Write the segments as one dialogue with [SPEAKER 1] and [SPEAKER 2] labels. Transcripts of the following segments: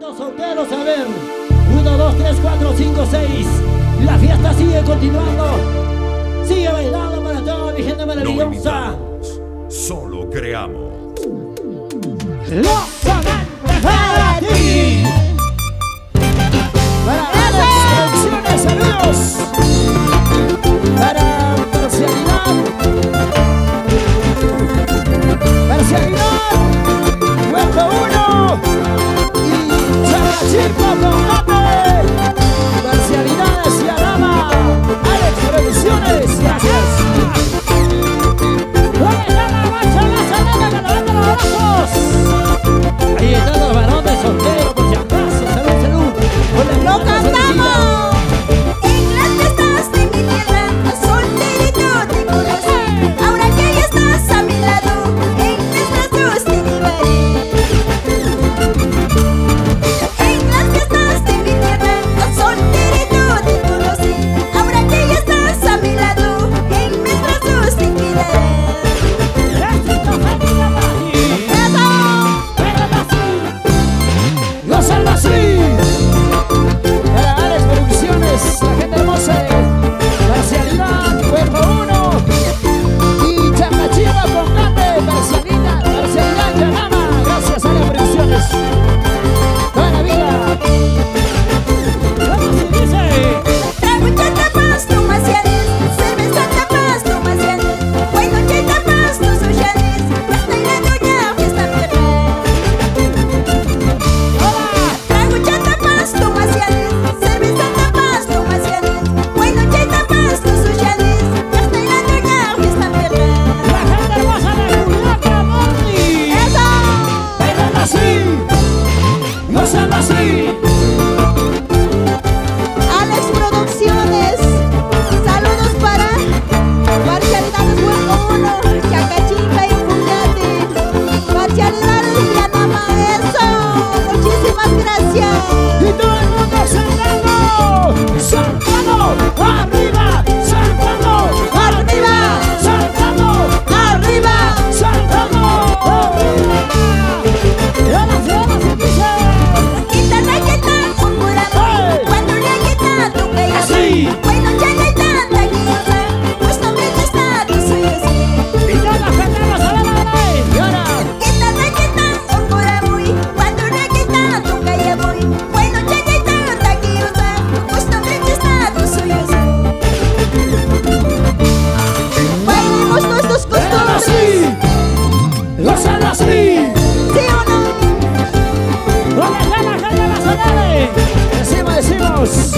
[SPEAKER 1] Los solteros, a ver. 1, 2, 3, 4, 5, 6. La fiesta sigue continuando. Sigue bailando para toda mi gente maravillosa.
[SPEAKER 2] Solo creamos.
[SPEAKER 1] Los para ti. Encima decimos.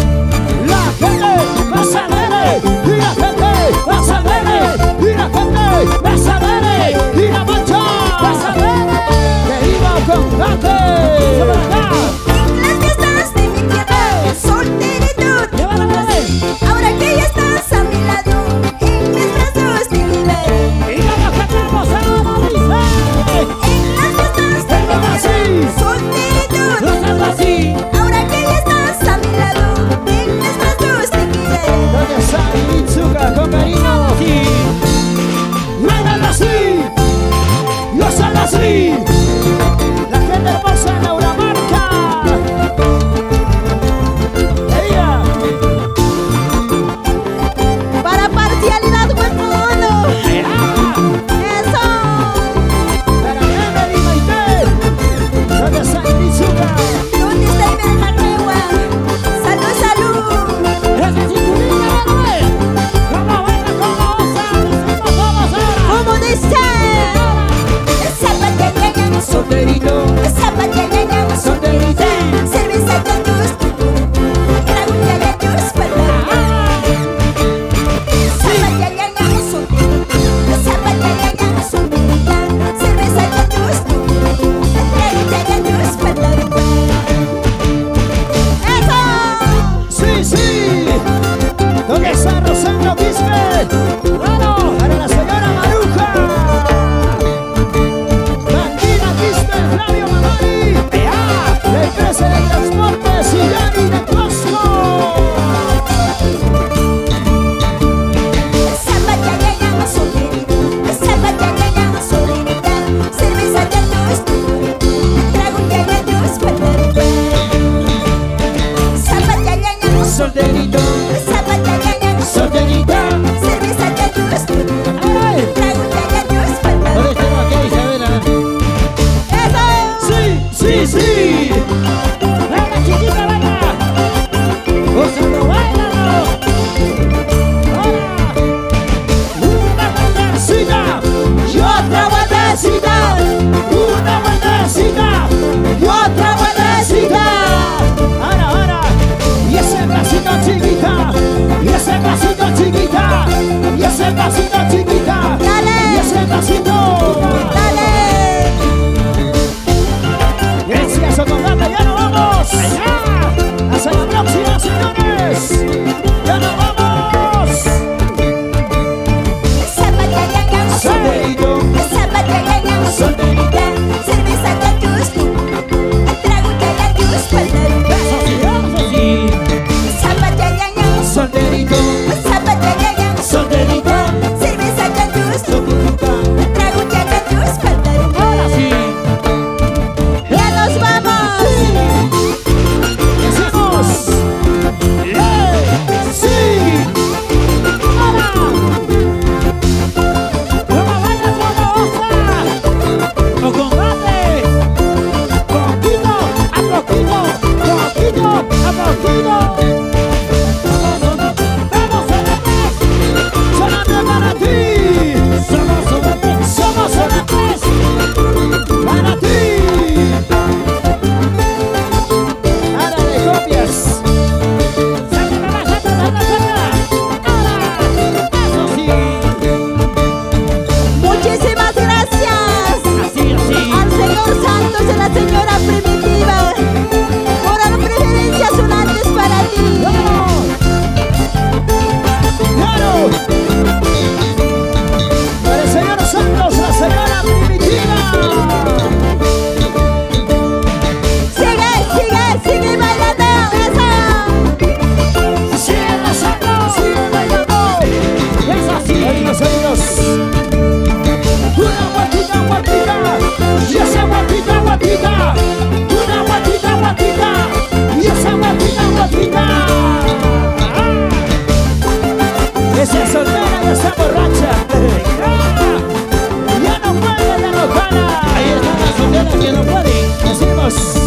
[SPEAKER 1] Que
[SPEAKER 3] no pueden. Decimos,